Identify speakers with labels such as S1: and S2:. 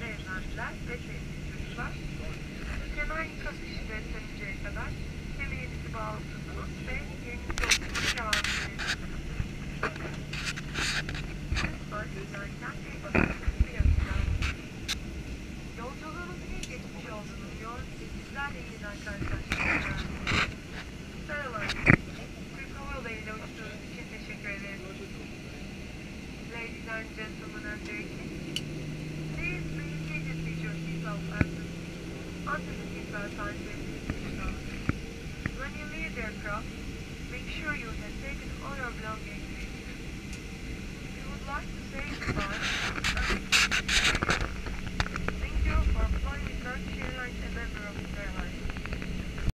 S1: beyefendiler ve. Temel işleri tanıncaya kadar kemerinizi bağlı tutunuz ve yerinize oturmaya. Yolculuğunuz iyi geçmiş biliyor ve sizlerle yeniden karşılaşacağız. Merhaba. Türk Hava Yolları ile uçtuğunuz için teşekkür ederim. Ladies and gentlemen the. When you leave the aircraft, make sure you have taken all your belongings with you. If you would like to say goodbye,